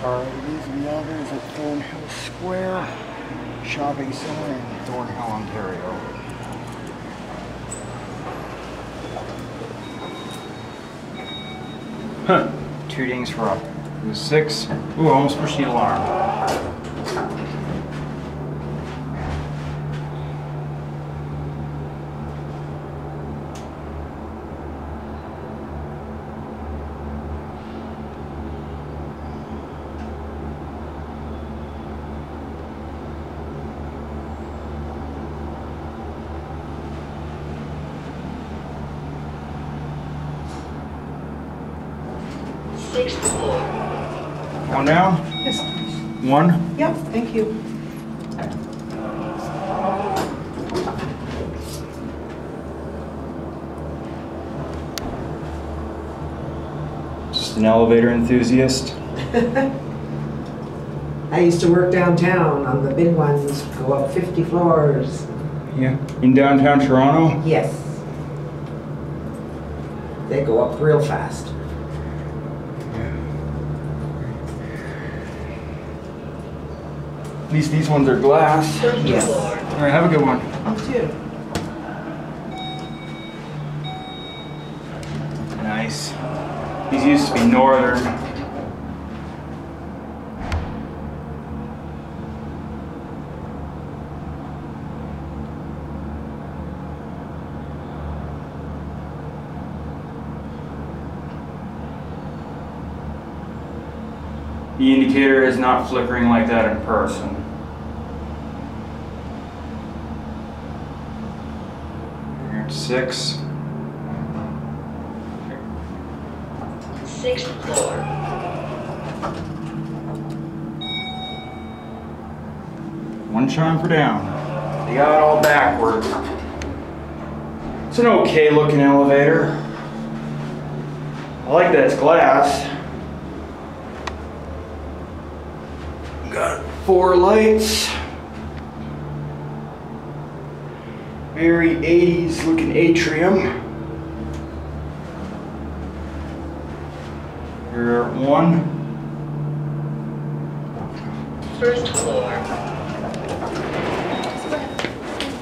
Alright, these are the others at Thornhill Square Shopping Center in Thornhill, Ontario. Huh. Two dings for up. It was six. Ooh, almost pushed the alarm. Sixth floor. One down. Yes. One. Yep, thank you. Just an elevator enthusiast. I used to work downtown on the big ones, go up 50 floors. Yeah. In downtown Toronto. Yes. They go up real fast. At least these ones are glass. Yes. All right, have a good one. You too. Nice. These used to be northern. The indicator is not flickering like that in person. Here six. Sixth floor. One chime for down. They got it all backwards. It's an okay looking elevator. I like that it's glass. Got four lights. Very 80s looking atrium. Here are at one. First floor.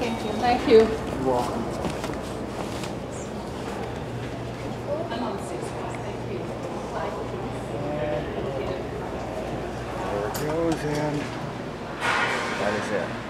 Thank you. Thank you. You're welcome. I'm on six, thank you. There it goes and that is it.